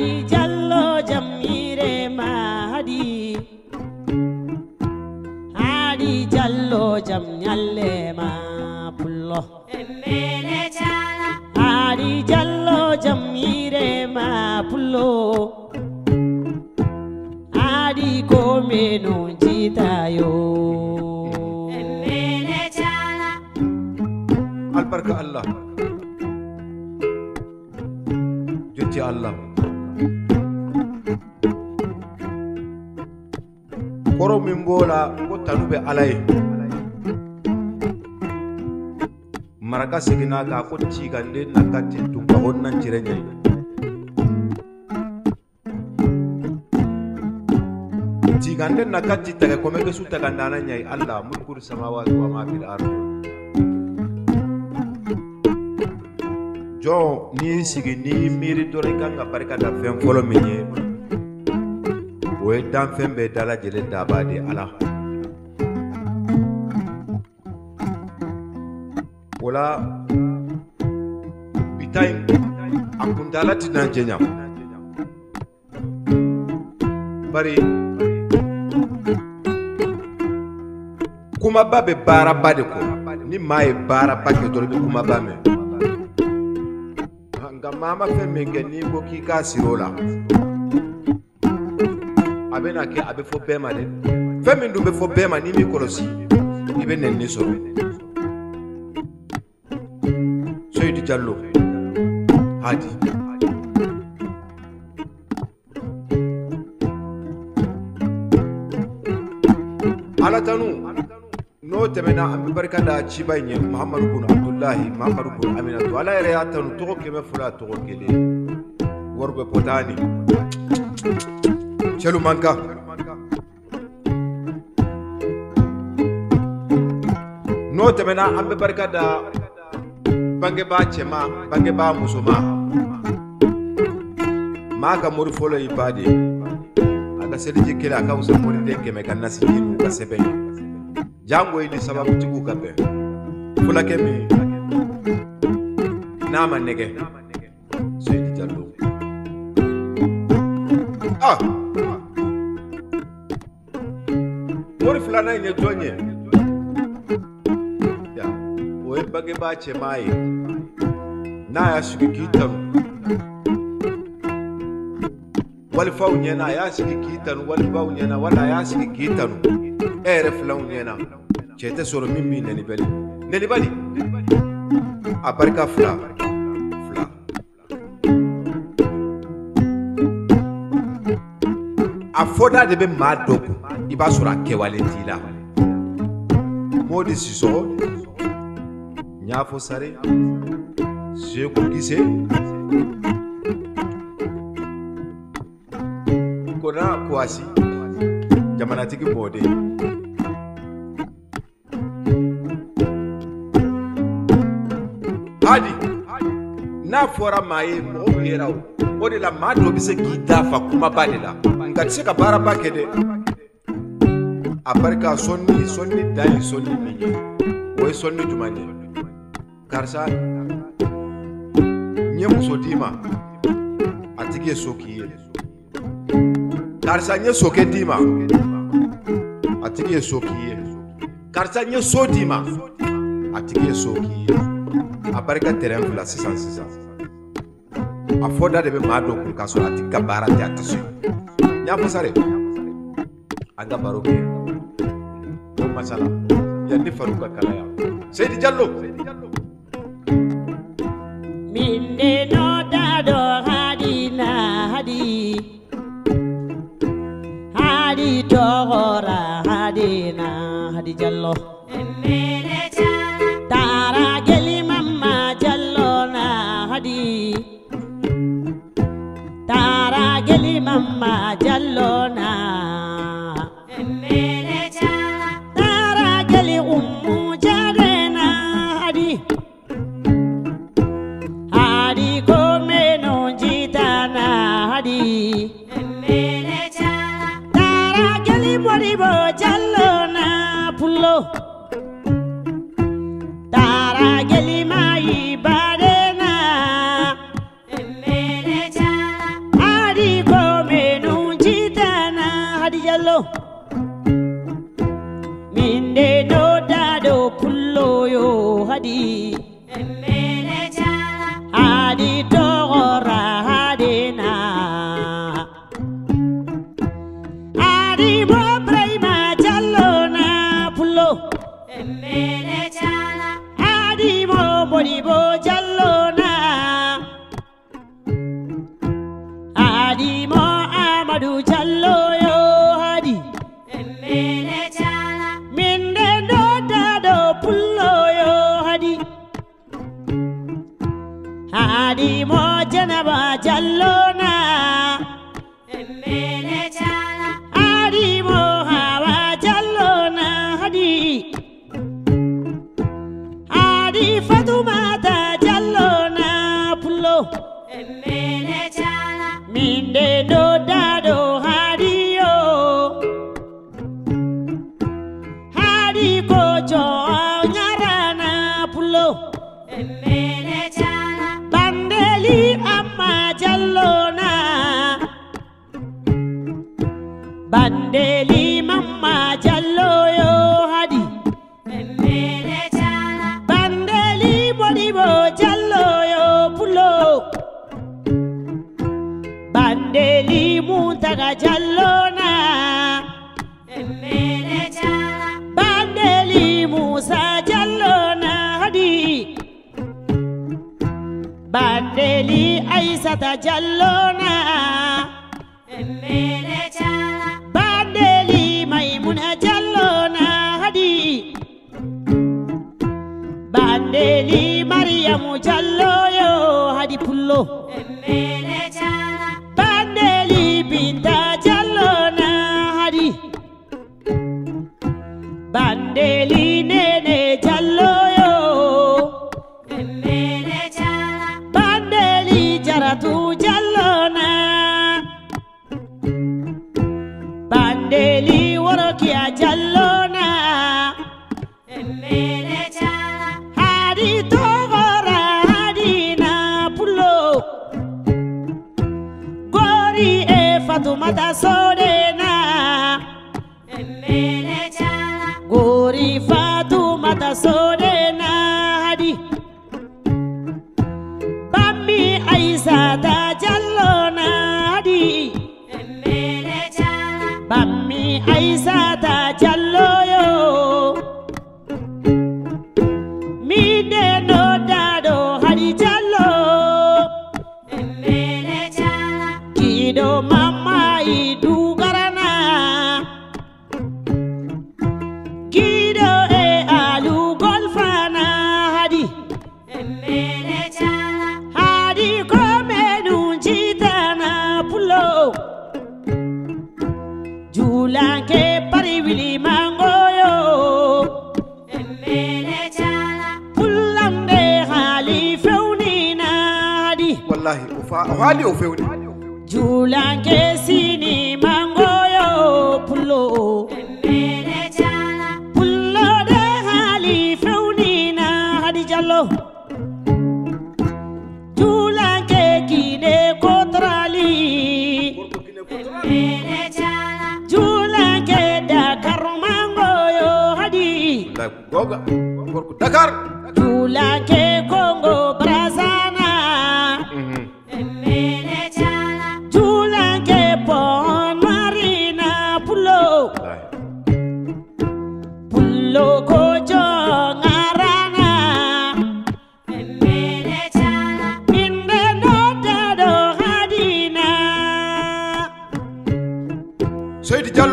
haadi diallo jammire ma haadi haadi diallo jam ñalle ma pullo mene cana haadi diallo jammire ma pullo haadi komi non jiitayo mene cana albarka allah. Jotti allah. kɔrɔ min b'o la ko tanu bɛ ala ye maraka seginna k'a ko ci ka nde na ka ti tun ka ko nan cire ɲɛ ci ka nde na ka tɛgɛ kɔmɛ su tɛgɛ nana ɲɛ ala mulkuru samawati wa ma fil ardi jɔn n'i sigi n'i miiri dɔrɔn i kan ka barika da fɛn fɔlɔ min ye o ye danfɛn bɛɛ dalajɛlen daba de ala. O la bi ta a kuntala tɛna jɛɲa bari kumaba bɛ baaraba de kɔ ni maa ye baaraba kɛ dɔrɔn i bɛ kumaba mɛn. Nka maa ma fɛn min kɛ n'i ko k'i k'a siri o la a bɛ na kɛ a bɛ fɔ bɛɛ ma dɛ. Fɛn min dun bɛ fɔ bɛɛ ma n'i m'i kɔlɔsi i bɛ nɛni sɔrɔ soyidu jalo hadi. Ala tanu n'o tɛmɛna an bɛ barika da ciba in ye mahamadu bunu abdulahi mahamadu aminatu. Ala yɛrɛ y'a tanu tɔgɔ kɛmɛ fila tɔgɔ kelen. Wari bɛ pɔtaani cɛlu man kan n'o tɛmɛna an bɛ barika da bangebaa cɛma bangebaa musoma. Maa ka mori fɔlɔ y'i ba de ye a ka seliji kelen a ka wusa moriden kɛmɛ ka nasiji n'u ka sɛbɛn ye jango ni sababutigiw ka bɛn fulakɛ min n'a ma nɛgɛ soyidi jalo ah fulana inyetonye ya wembage bache mai. Na ya shige kitan. Wal faunye na ya shige kitan wal baunye na wala ya shige kitan. Ere fulaunye na. Chete soro mimi ne ni bali ne bali? Abarka fula fula afoda de be ma dogo. B'a sɔrɔ a kɛwale t'i la modi sisɔgɔ ɲafo sare seku gise kona kuwasi jamanatigi mɔden hadi n'a fɔra maa ye mɔgɔ o. O de la maa dɔ bɛ se k'i dafa kumaba de la nka tɛ se ka baaraba kɛ dɛ a barika sɔnni sɔnni dan ye sɔnni min ye o ye sɔnni jumɛn ye. Karisa n ye muso d'i ma. A tigi ye so k'i ye. Karisa n ye sokɛ d'i ma. A tigi ye so k'i ye. Karisa n ye so d'i ma. A tigi ye so k'i ye. A barika tɛrɛn fila sisan sisan. A fɔda de bɛ maa dɔ kun k'a sɔrɔ a tigi ka baara tɛ a tɛ so n y'a fɔ sa dɛ an ka baro kɛ o masala yan ni faru ka kalaya seyidi jallo min de nodaɗo haadina haadi haadi tohora jallo. Tara geli mamma jallo na haadi tara geli mamma jallo na waɗi. Tara geli boɗibo jallo na pullo. Tara geli mayi baɗe na. Haɗi ko menu jitana haɗi jallo. Min de nodaɗo pulloyo haɗi Jalo aissata diallona bandeli maimuna jallona hadi. Bandeli mariyamu jalloyo hadi pullo. soɗena gori fatumata soɗena hadi bammi aisata jallona hadi bammi aisata wàhálì òfin òní. jùlá kẹ́sì.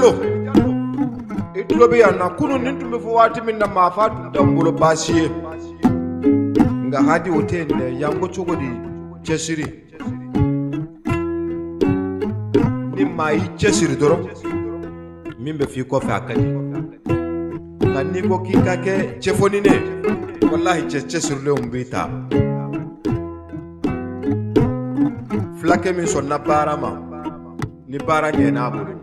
diallo e tuloɓe yanna kunu nin tumɓe fo wati min na mafa tum tambolo basiye. Nga haadi o tenne yango cogodi cesiri. Nin ma yi cesiri doron min ɓe fi kofe a kadi. Nka n'i ko k'i ka kɛ cɛfonine walahi cɛ cɛsirilenw b'i ta fulakɛ min sonna barama ni baara ɲɛn'a e bolo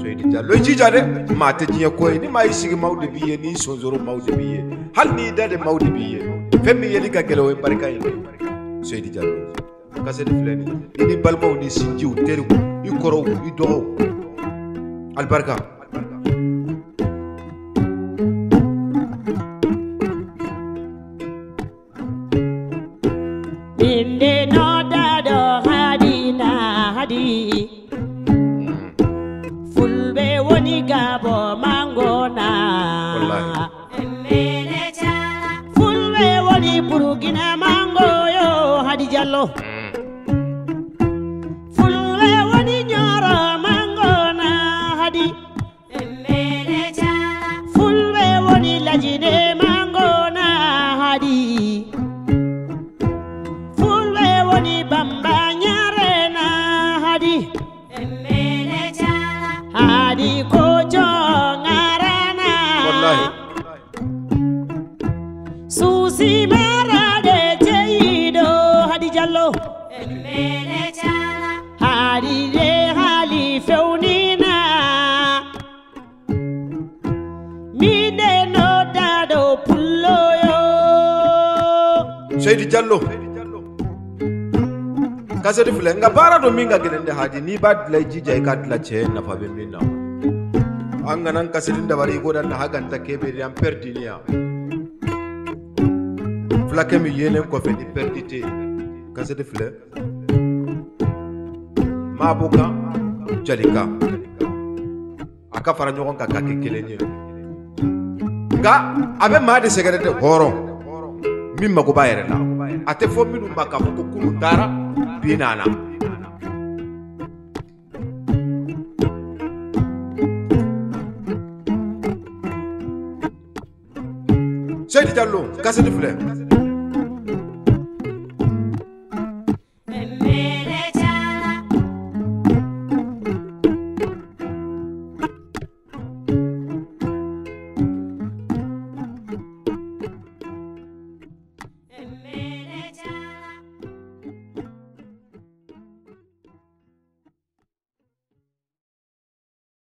soydi diallo jija de ma te jiñe koye ni ma yi sigi mawde biye ni sonzoro mawde biye. Hal ni dade mawde biye. Fen mi yeli ka gele o barka yin soydi diallo kasede filani ini balmaw ni sinjiw teriw i korow i dogow albarka gabo mangona. ɗo pulloyo seydi diallo kaseti fila nga baara ɗo min ga gelende haaji ni ba dila i jija i ka dila cee nafa be min na. An ganan kasetin dabari i goda naha ganta kebedi an perdiniya fulakɛ min yelen kɔfɛ ni perdi te. Kaseti filɛ maabo kan jalika a ka. Fara ɲɔgɔn kan ka kɛ kelen ye nka a bɛ maa de sɛgɛrɛ de hɔrɔn. Min mago b'a yɛrɛ la. A tɛ fɔ minnu ma k'a fɔ ko kunun taara bi nana seyidi jalo kasidi filɛ